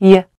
Е.